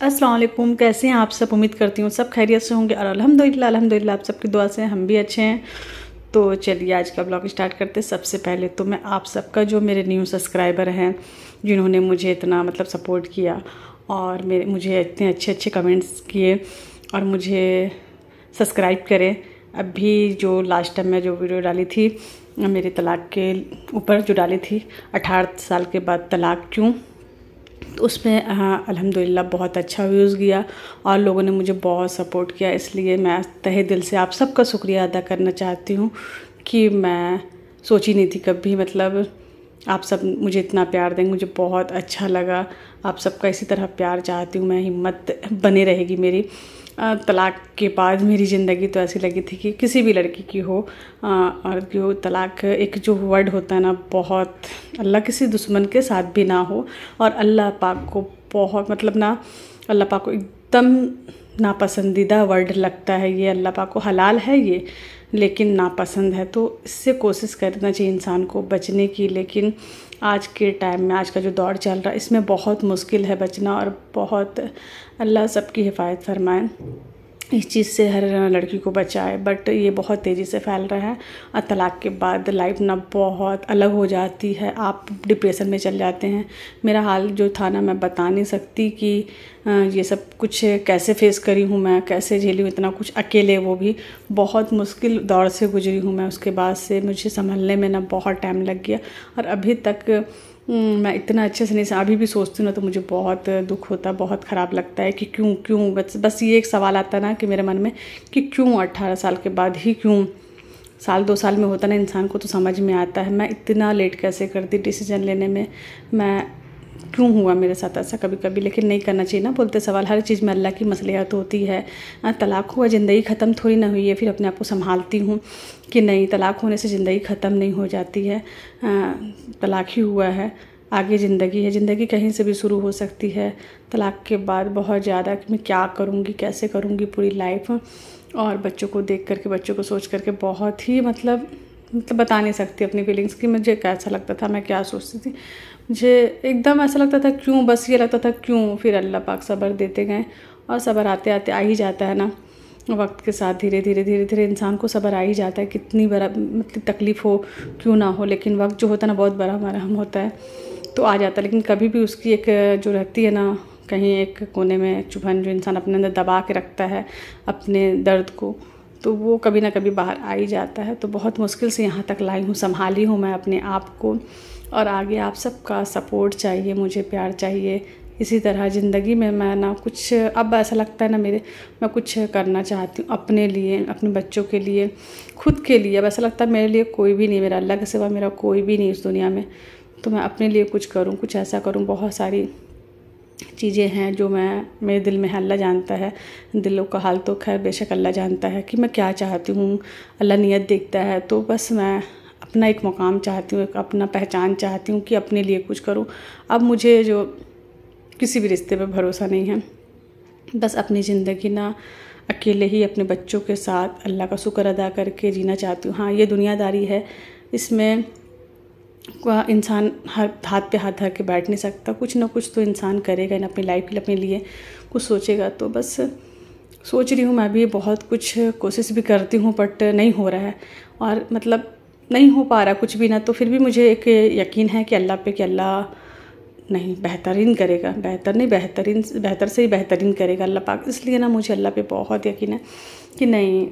वालेकुम कैसे हैं आप सब? उम्मीद करती हूँ सब खैरियत से होंगे और अल्हम्दुलिल्लाह अल्हम्दुलिल्लाह, आप सबकी दुआ से हम भी अच्छे हैं। तो चलिए आज का ब्लॉग स्टार्ट करते हैं। सबसे पहले तो मैं आप सबका, जो मेरे न्यू सब्सक्राइबर हैं, जिन्होंने मुझे इतना मतलब सपोर्ट किया और मेरे, मुझे इतने अच्छे अच्छे कमेंट्स किए और मुझे सब्सक्राइब करें अभी जो लास्ट टाइम मैं जो वीडियो डाली थी, मेरे तलाक के ऊपर जो डाली थी, अठारह साल के बाद तलाक क्यों? तो उसमें अल्हम्दुलिल्लाह, बहुत अच्छा व्यूज़ गया और लोगों ने मुझे बहुत सपोर्ट किया। इसलिए मैं तहे दिल से आप सबका शुक्रिया अदा करना चाहती हूँ कि मैं सोची नहीं थी कभी मतलब आप सब मुझे इतना प्यार देंगे, मुझे बहुत अच्छा लगा। आप सबका इसी तरह प्यार चाहती हूँ, मैं हिम्मत बने रहेगी मेरी। तलाक के बाद मेरी ज़िंदगी तो ऐसी लगी थी कि किसी भी लड़की की हो। और जो तलाक एक जो वर्ड होता है ना, बहुत अल्लाह किसी दुश्मन के साथ भी ना हो और अल्लाह पाक को बहुत मतलब ना, अल्लाह पाक को एकदम नापसंदीदा वर्ड लगता है ये। अल्लाह पाक को हलाल है ये। लेकिन नापसंद है। तो इससे कोशिश करना चाहिए इंसान को बचने की, लेकिन आज के टाइम में, आज का जो दौर चल रहा है, इसमें बहुत मुश्किल है बचना और बहुत अल्लाह सबकी हिफायत फरमाए। इस चीज़ से हर लड़की को बचाए बट ये बहुत तेज़ी से फैल रहा है और तलाक के बाद लाइफ ना बहुत अलग हो जाती है। आप डिप्रेशन में चल जाते हैं। मेरा हाल जो था ना, मैं बता नहीं सकती कि ये सब कुछ कैसे फेस करी हूँ मैं, कैसे झेली हूँ इतना कुछ अकेले, वो भी बहुत मुश्किल दौर से गुजरी हूँ मैं। उसके बाद से मुझे संभलने में ना बहुत टाइम लग गया और अभी तक मैं इतना अच्छे से नहीं, अभी भी सोचती हूँ ना तो मुझे बहुत दुख होता है बहुत ख़राब लगता है कि क्यों क्यों? बस बस ये एक सवाल आता ना कि मेरे मन में कि क्यों अट्ठारह साल के बाद ही क्यों? साल, दो साल में होता ना इंसान को तो समझ में आता है, मैं इतना लेट कैसे करती डिसीज़न लेने में? मैं क्यों हुआ मेरे साथ ऐसा कभी कभी लेकिन नहीं करना चाहिए ना, बोलते सवाल। हर चीज़ में अल्लाह की मसलियात होती है। तलाक हुआ, ज़िंदगी ख़त्म थोड़ी ना हुई है, फिर अपने आप को संभालती हूँ कि नहीं, तलाक होने से ज़िंदगी ख़त्म नहीं हो जाती है। तलाक ही हुआ है। आगे ज़िंदगी है। ज़िंदगी कहीं से भी शुरू हो सकती है। तलाक के बाद बहुत ज़्यादा कि मैं क्या करूँगी, कैसे करूँगी पूरी लाइफ? और बच्चों को देख करके, बच्चों को सोच करके बहुत ही मतलब मतलब बता नहीं सकती अपनी फीलिंग्स कि मुझे कैसा लगता था, मैं क्या सोचती थी। मुझे एकदम ऐसा लगता था, क्यों, बस ये लगता था, क्यों? फिर अल्लाह पाक सब्र देते गए और सब्र आते आते आ ही जाता है ना। वक्त के साथ धीरे धीरे धीरे धीरे इंसान को सब्र आ ही जाता है, कितनी बड़ा मतलब तकलीफ़ हो, क्यों ना हो, लेकिन वक्त जो होता है ना, बहुत बड़ा मरहम होता है तो आ जाता है। लेकिन कभी भी उसकी एक, जो रहती है ना, कहीं एक कोने में चुभन जो इंसान अपने अंदर दबा के रखता है, अपने दर्द को तो वो कभी ना कभी बाहर आ ही जाता है। तो बहुत मुश्किल से यहाँ तक लाई हूँ, संभाली हूँ मैं अपने आप को। और आगे आप सबका सपोर्ट चाहिए, मुझे प्यार चाहिए। इसी तरह ज़िंदगी में मैं ना कुछ, अब ऐसा लगता है ना मेरे, मैं कुछ करना चाहती हूँ अपने लिए, अपने बच्चों के लिए, खुद के लिए। अब ऐसा लगता है मेरे लिए कोई भी नहीं, मेरा अल्लाह के सिवा मेरा कोई भी नहीं इस दुनिया में। तो मैं अपने लिए कुछ करूँ, कुछ ऐसा करूँ, बहुत सारी चीज़ें हैं जो मैं, मेरे दिल में है, अल्लाह जानता है। दिलों का हाल तो खैर बेशक अल्लाह जानता है कि मैं क्या चाहती हूँ। अल्लाह नीयत देखता है तो बस मैं अपना एक मुकाम चाहती हूँ, एक अपना पहचान चाहती हूँ कि अपने लिए कुछ करूँ। अब मुझे जो किसी भी रिश्ते पर भरोसा नहीं है। बस अपनी ज़िंदगी ना अकेले ही अपने बच्चों के साथ अल्लाह का शुक्र अदा करके जीना चाहती हूँ। हाँ ये दुनियादारी है। इसमें इंसान हर हाथ पे हाथ धर के बैठ नहीं सकता। कुछ ना कुछ तो इंसान करेगा ना, अपनी लाइफ के लिए, अपने लिए कुछ सोचेगा तो बस सोच रही हूँ मैं भी बहुत कुछ कोशिश भी करती हूँ बट नहीं हो रहा है। और मतलब नहीं हो पा रहा कुछ भी ना तो फिर भी मुझे एक यकीन है कि अल्लाह पे कि अल्लाह नहीं, बेहतरीन करेगा। बेहतर नहीं, बेहतरीन, बेहतर से ही बेहतरीन करेगा अल्लाह पाक। इसलिए ना मुझे अल्लाह पे बहुत यकीन है कि नहीं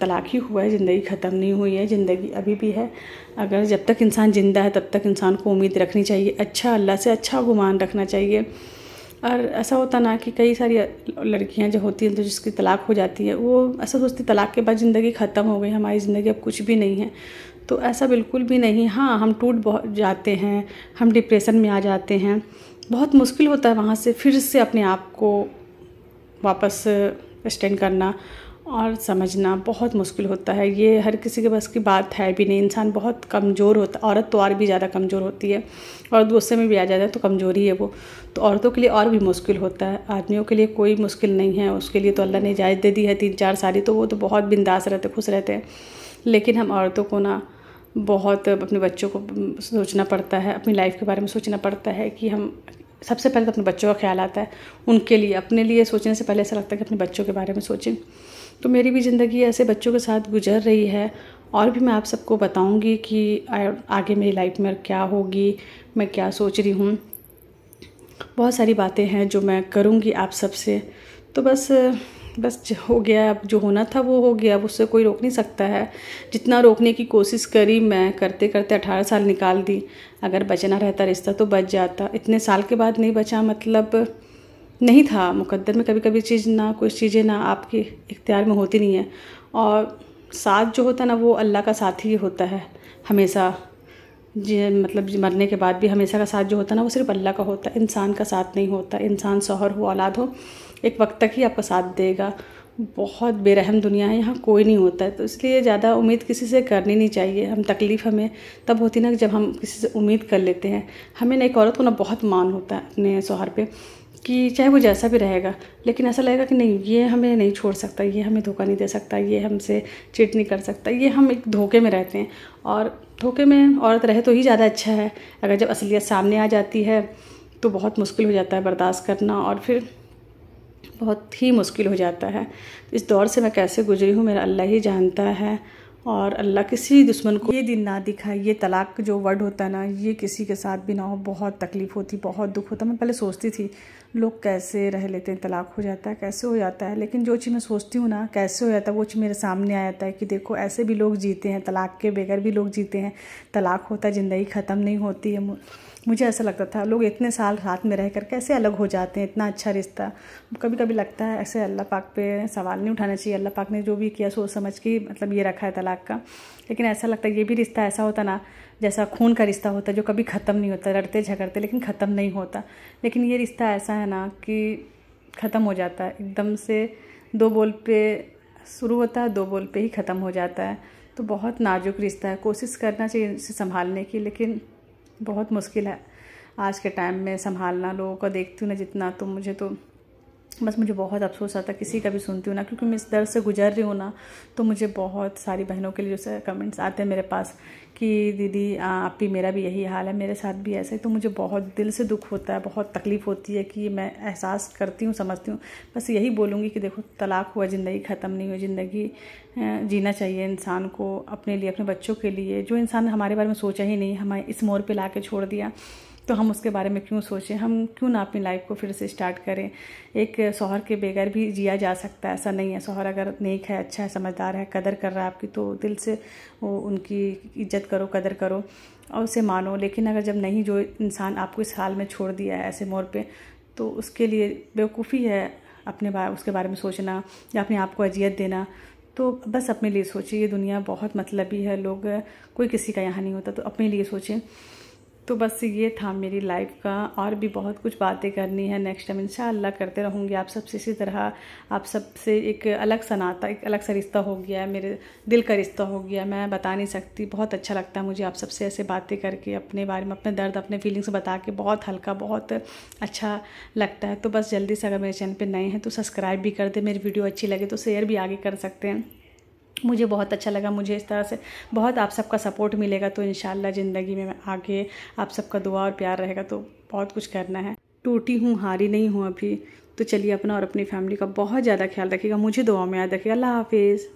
तलाक ही हुआ है, ज़िंदगी ख़त्म नहीं हुई है, ज़िंदगी अभी भी है। अगर जब तक इंसान ज़िंदा है, तब तक इंसान को उम्मीद रखनी चाहिए। अच्छा अल्लाह से अच्छा गुमान रखना चाहिए। और ऐसा होता ना कि कई सारी लड़कियाँ जो होती हैं तो जिसकी तलाक हो जाती है, वो ऐसा सोचती तलाक के बाद ज़िंदगी ख़त्म हो गई, हमारी ज़िंदगी अब कुछ भी नहीं है। तो ऐसा बिल्कुल भी नहीं। हाँ हम टूट बहुत जाते हैं, हम डिप्रेशन में आ जाते हैं। बहुत मुश्किल होता है वहाँ से फिर से अपने आप को वापस स्टैंड करना। और समझना बहुत मुश्किल होता है। ये हर किसी के बस की बात है भी नहीं। इंसान बहुत कमज़ोर होता, औरत तो और भी ज़्यादा कमज़ोर होती है। और गुस्से में भी आ जाता है तो कमज़ोरी है वो। तो औरतों के लिए और भी मुश्किल होता है। आदमियों के लिए कोई मुश्किल नहीं है। उसके लिए तो अल्लाह ने इजाज़त दे दी है तीन चार सारी तो वो तो बहुत बिंदास रहते, खुश रहते हैं। लेकिन हम औरतों को ना बहुत अपने बच्चों को सोचना पड़ता है, अपनी लाइफ के बारे में सोचना पड़ता है कि हम सबसे पहले तो अपने बच्चों का ख्याल आता है। उनके लिए, अपने लिए सोचने से पहले ऐसा लगता है कि अपने बच्चों के बारे में सोचें। तो मेरी भी ज़िंदगी ऐसे बच्चों के साथ गुजर रही है और भी मैं आप सबको बताऊँगी कि आगे मेरी लाइफ में क्या होगी, मैं क्या सोच रही हूँ। बहुत सारी बातें हैं जो मैं करूँगी आप सबसे। तो बस बस हो गया अब जो होना था वो हो गया, अब उससे कोई रोक नहीं सकता है। जितना रोकने की कोशिश करी मैं करते करते अठारह साल निकाल दी। अगर बचना रहता, रिश्ता तो बच जाता। इतने साल के बाद नहीं बचा मतलब नहीं था मुकद्दर में कभी कभी चीज़ ना कुछ चीज़ें ना आपके इख्तियार में होती नहीं है। और साथ जो होता है ना, वो अल्लाह का साथ ही होता है, हमेशा। जी मतलब जी, मरने के बाद भी हमेशा का साथ जो होता है ना, वो सिर्फ़ अल्लाह का होता है, इंसान का साथ नहीं होता। इंसान शोहर हो, औलाद हो, एक वक्त तक ही आपका साथ देगा। बहुत बेरहम दुनिया है, यहाँ कोई नहीं होता है। तो इसलिए ज़्यादा उम्मीद किसी से करनी नहीं चाहिए। हम तकलीफ़ हमें तब होती ना, जब हम किसी से उम्मीद कर लेते हैं। हमें ना एक औरत को ना बहुत मान होता है अपने शोहर पे। कि चाहे वो जैसा भी रहेगा, लेकिन ऐसा लगेगा कि नहीं, ये हमें नहीं छोड़ सकता, ये हमें धोखा नहीं दे सकता, ये हमसे चिट नहीं कर सकता, ये हम एक धोखे में रहते हैं। और धोखे में औरत रहे तो ही ज़्यादा अच्छा है। अगर जब असलियत सामने आ जाती है तो बहुत मुश्किल हो जाता है बर्दाश्त करना और फिर बहुत ही मुश्किल हो जाता है। इस दौर से मैं कैसे गुजरी हूँ, मेरा अल्लाह ही जानता है। और अल्लाह किसी दुश्मन को ये दिन ना दिखाए, ये तलाक जो वर्ड होता है ना, ये किसी के साथ भी ना हो, बहुत तकलीफ़ होती, बहुत दुख होता। मैं पहले सोचती थी लोग कैसे रह लेते हैं, तलाक हो जाता है, कैसे हो जाता है? लेकिन जो चीज़ मैं सोचती हूँ ना, कैसे हो जाता है, वो चीज़ मेरे सामने आ जाता है कि देखो, ऐसे भी लोग जीते हैं, तलाक के बगैर भी लोग जीते हैं, तलाक होता है, ज़िंदगी ख़त्म नहीं होती है। मुझे ऐसा लगता था, लोग इतने साल साथ में रह कर कैसे अलग हो जाते हैं, इतना अच्छा रिश्ता। कभी कभी लगता है, ऐसे अल्लाह पाक पे सवाल नहीं उठाना चाहिए, अल्लाह पाक ने जो भी किया सोच समझ के मतलब ये रखा है तलाक का। लेकिन ऐसा लगता है, ये भी रिश्ता ऐसा होता ना जैसा खून का रिश्ता होता है, जो कभी ख़त्म नहीं होता, लड़ते झगड़ते, लेकिन ख़त्म नहीं होता। लेकिन ये रिश्ता ऐसा है ना कि ख़त्म हो जाता है। एकदम से दो बोल पे शुरू होता है, दो बोल पे ही ख़त्म हो जाता है। तो बहुत नाजुक रिश्ता है। कोशिश करना चाहिए इसे संभालने की, लेकिन बहुत मुश्किल है। आज के टाइम में संभालना, लोगों को देखती हूँ ना जितना तो मुझे तो बस मुझे बहुत अफसोस आता किसी का भी सुनती हूँ ना, क्योंकि मैं इस दर्द से गुजर रही हूँ ना तो मुझे बहुत सारी बहनों के लिए जैसे कमेंट्स आते हैं मेरे पास कि, दीदी आप भी मेरा भी यही हाल है, मेरे साथ भी ऐसा ही। तो मुझे बहुत दिल से दुख होता है, बहुत तकलीफ़ होती है कि मैं एहसास करती हूँ, समझती हूँ। बस यही बोलूँगी कि देखो, तलाक हुआ, ज़िंदगी ख़त्म नहीं हुई, ज़िंदगी जीना चाहिए इंसान को अपने लिए, अपने बच्चों के लिए। जो इंसान हमारे बारे में सोचा ही नहीं, हमें इस मोड़ पर ला छोड़ दिया। तो हम उसके बारे में क्यों सोचें? हम क्यों ना अपनी लाइफ को फिर से स्टार्ट करें? एक शोहर के बगैर भी जिया जा सकता है, ऐसा नहीं है। शोहर अगर नेक है अच्छा है, समझदार है, कदर कर रहा है आपकी तो दिल से वो उनकी इज़्ज़त करो, कदर करो और उसे मानो। लेकिन अगर जब नहीं, जो इंसान आपको इस हाल में छोड़ दिया है ऐसे मोड़ पर तो उसके लिए बेवकूफ़ी है अपने बारे उसके बारे में सोचना या अपने आप को अजियत देना। तो बस अपने लिए सोचिए। ये दुनिया बहुत मतलबी है। लोग, कोई किसी का यहाँ नहीं होता तो अपने लिए सोचें। तो बस ये था मेरी लाइफ का। और भी बहुत कुछ बातें करनी है। नेक्स्ट टाइम इंशाल्लाह करते रहूँगी। आप सबसे इसी तरह आप सबसे एक अलग सा नाता, एक अलग सा रिश्ता हो गया है। मेरे दिल का रिश्ता हो गया मैं बता नहीं सकती। बहुत अच्छा लगता है मुझे आप सबसे ऐसे बातें करके, अपने बारे में, अपने दर्द, अपने फीलिंग्स बता के। बहुत हल्का, बहुत अच्छा लगता है। तो बस जल्दी से अगर मेरे चैनल पर नए हैं तो सब्सक्राइब भी कर दे। मेरी वीडियो अच्छी लगे तो शेयर भी आगे कर सकते हैं। मुझे बहुत अच्छा लगा, मुझे इस तरह से बहुत आप सबका सपोर्ट मिलेगा तो इन ज़िंदगी में मैं आगे आप सबका दुआ और प्यार रहेगा तो बहुत कुछ करना है। टूटी हूँ, हारी नहीं हूँ अभी तो चलिए अपना और अपनी फैमिली का बहुत ज़्यादा ख्याल रखिएगा, मुझे दुआ में याद रखिएगा। अल्लाह हाफिज़।